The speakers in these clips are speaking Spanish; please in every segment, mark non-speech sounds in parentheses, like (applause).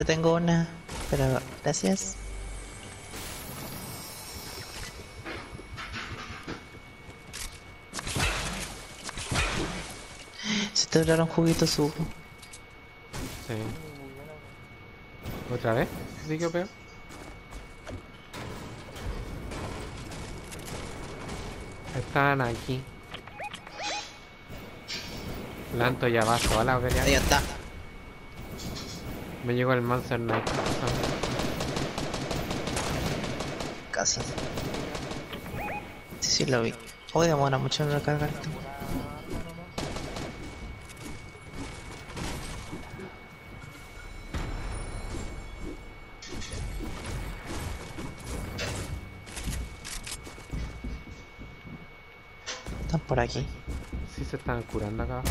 Yo tengo una, pero gracias. Se te duraron juguito suco. Sí. ¿Otra vez? ¿Sí que peor? Están aquí. Lanto ya va sola, ¿o qué Ahí está. Me llegó el Monster Knight. Casi. Sí, sí lo vi. Hoy demora mucho en recargar esto. Están por aquí. Sí se están curando acá.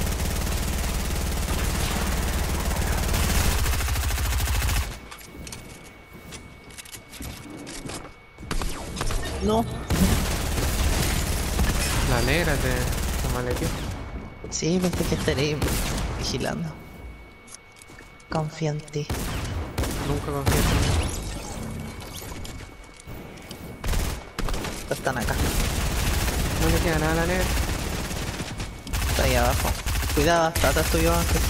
No. La negra te, te maleteó. Sí, pensé que estaré vigilando. Confía en ti. Nunca confío en ti. Están acá. No le queda nada a la negra. Está ahí abajo. Cuidado, está atrás tuyo, Ángel.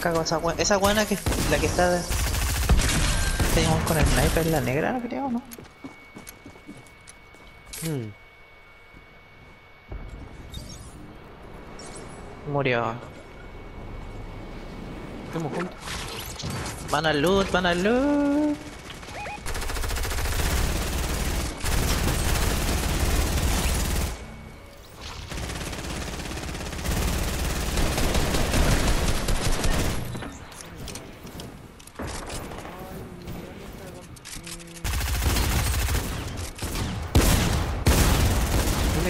Cago esa buena. Esa buena que la que está de... Tenemos con el sniper, la negra, creo, ¿no? Hmm. Murió. Estamos juntos. Van al loot, van al loot.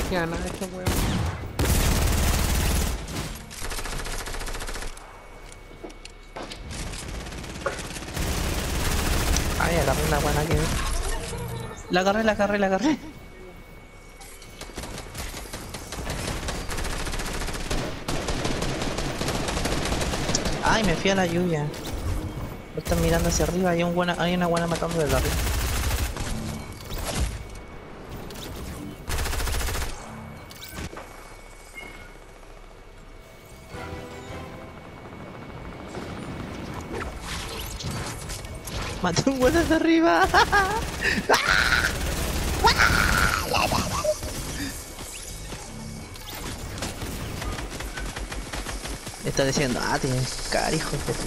Queda nada a este weón. Ay, agarré la buena que... La agarré, la agarré, la agarré. Ay, me fui a la lluvia. Están mirando hacia arriba, hay, un buena, hay una buena matando desde arriba. Maté un buena desde arriba. Está diciendo, ah, tienes cara, hijo de puta.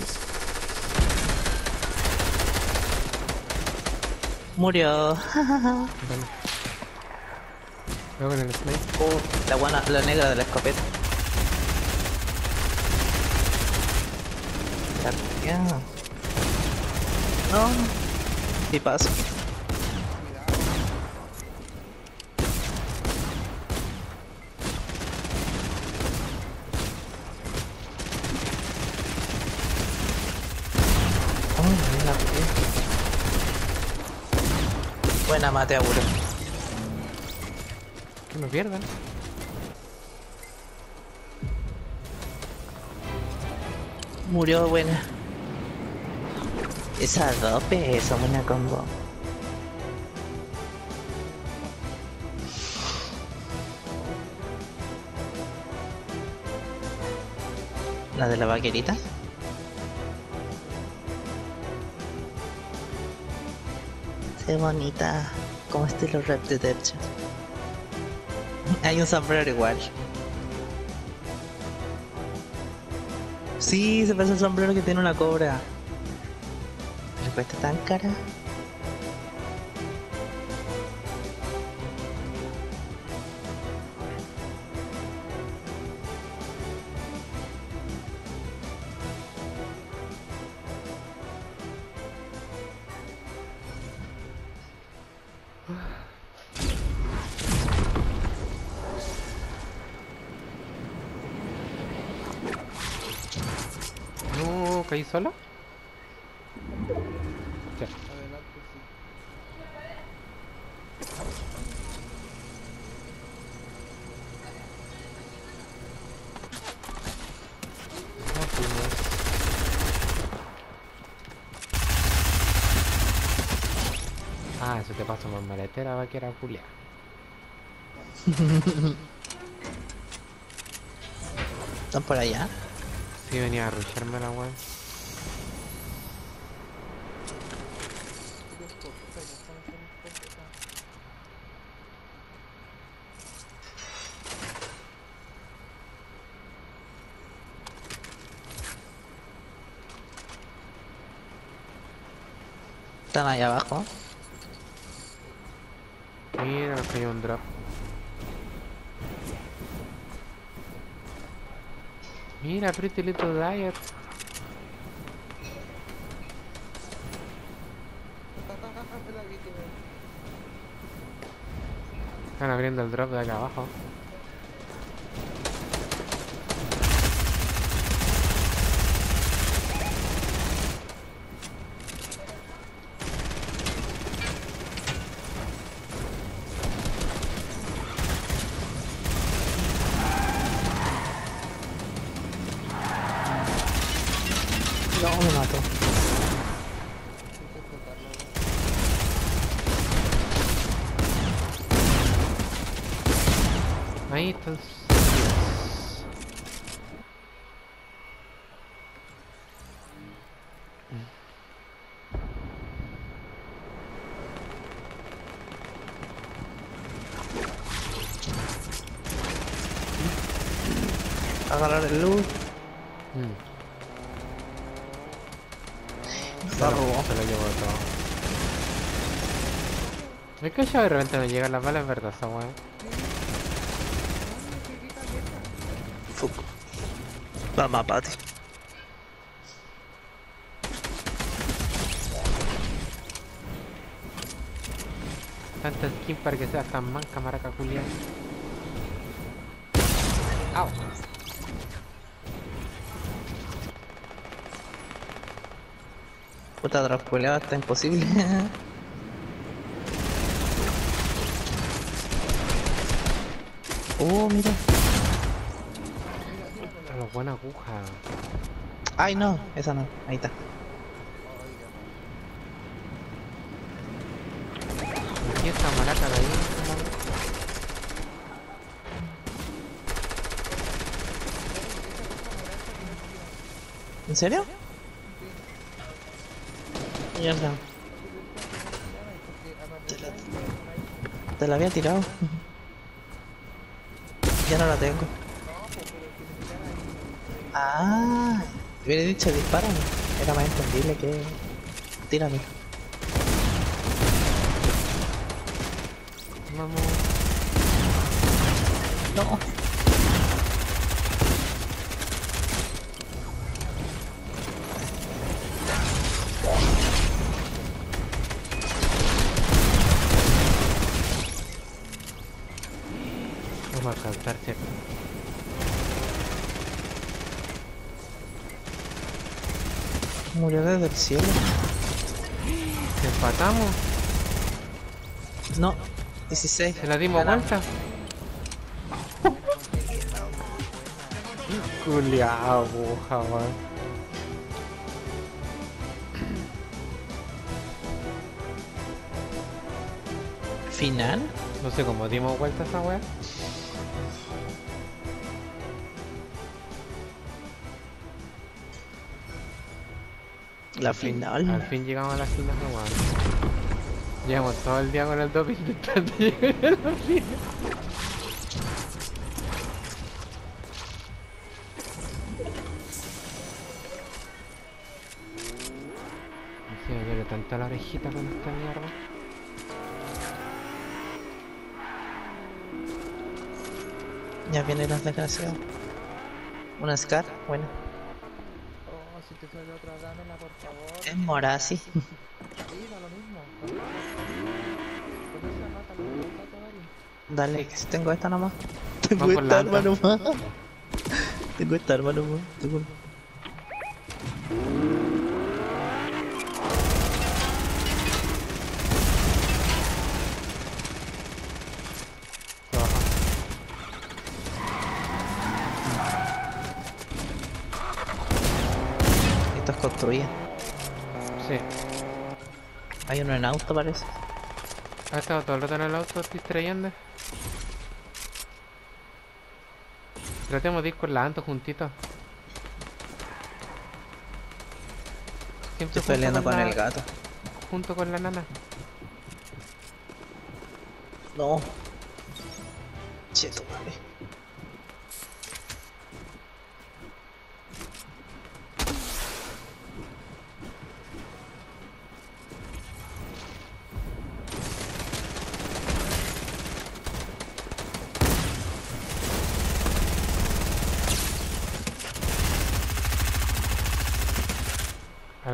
Murió. Dale. Luego con el snipe. Oh, la buena, la negra de la escopeta. Ya. No. Y paso. Buena mate a. Que me pierdan. Murió buena. Esa dope, esa buena combo. La de la vaquerita. Qué bonita. Como estilo Red Dead Redemption. (laughs) Hay un sombrero igual. Sí, se parece al sombrero que tiene una cobra. ¿Le cuesta tan cara? No, caí solo. Ya. Adelante, sí. No fuimos. Ah, eso te pasa por maletera, va que era Julia. ¿Están por allá? Sí, venía a rusharme la weón. Están allá abajo. Mira, nos cayó un drop. Mira, Pretty Little Liar. Están abriendo el drop de acá abajo. No, me mató. Ahí están. Agarrar el loot. Mm. Se lo robó. Se lo llevó todo. Es que ya de repente no llegan las balas, es verdad, esa weá. Fuck. Vamos, Pati. Tanta skin para que sea tan manca, maraca culia. Au. Puta traspuleada, está imposible. (laughs) oh, mira. A la buena aguja. Ay, no, esa no. Ahí está. Aquí está maraca de ahí. ¿En serio? Mierda. Te la, te la había tirado. Ya no la tengo. Ah, te hubiera dicho dispárame. Era más entendible que. Tírame. Vamos. No. Murió desde el cielo. Empatamos. No, 16. Se la dimos vuelta. (laughs) Aguja, weón. Final. No sé cómo dimos vuelta esa weá. La Al final. fin llegamos a la final, weón. Llevamos todo el día con el top (laughs) intentando llegar a la final. Sí, me duele tanto la orejita con esta mierda. Ya vienen las desgraciadas. Una Scar, bueno. Sale otra, dámela por favor. Es Morasi. Sí, da lo mismo. Dale, que si tengo esta nomás. (laughs) Tengo esta arma nomás. Tengo esta arma nomás. Tengo... Sí. Hay uno en auto parece. Ha estado todo el rato en el auto distrayendo. Tratemos de ir con la Anto juntitos. Siempre Estoy peleando con la- el gato. Junto con la nana. No. Cheto, madre.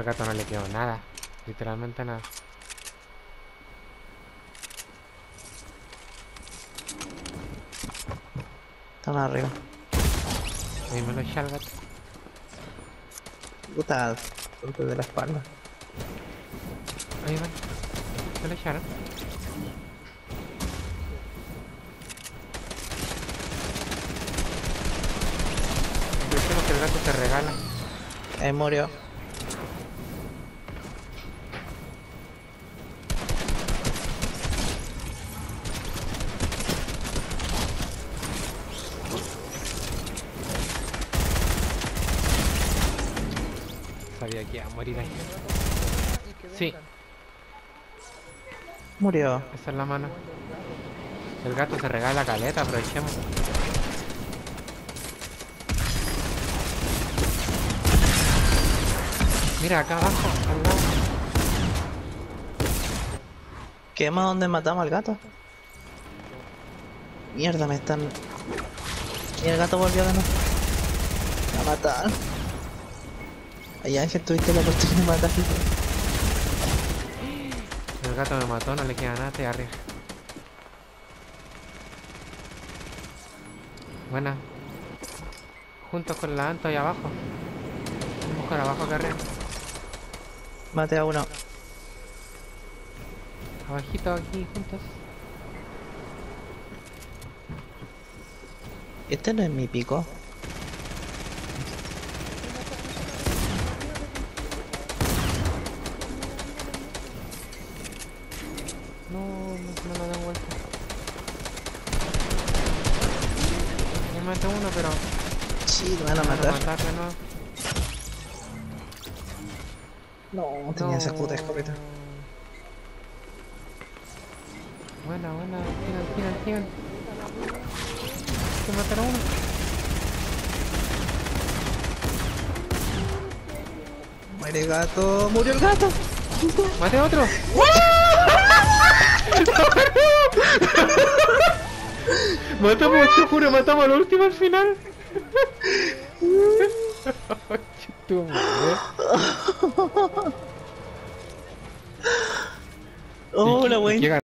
Al gato no le quedó nada. Literalmente nada. Están arriba. Ahí me lo eché al gato. Puta, golpe de la espalda. Ahí van. Me lo echaron. Decimos que el gato te regala. Ahí murió. Morir ahí. Sí. Murió. Esa es la mano. El gato se regala caleta, aprovechemos. Mira, acá abajo, al lado. ¿Quema donde matamos al gato? Mierda, me están... Y el gato volvió de nuevo. A matar. Ay, Ángel, tuviste la oportunidad de matar. El gato me mató, no le queda nada, te arriba. Buena. Juntos con la Anto ahí abajo. Vamos con abajo acá arriba. Mate a uno. Abajito aquí, juntos. Este no es mi pico. No, no, no lo den vuelta. Uno, pero Sí, lo van a me van a matar. matar de nuevo. No, tenía esa puta escopeta. Buena, buena, tiran, tiran, tiran. Que matar a uno. Muere gato. Murió el gato. ¡Mate a otro! (laughs) (laughs) matamos, te juro, matamos al último al final. Madre. Oh, ¿Y la qué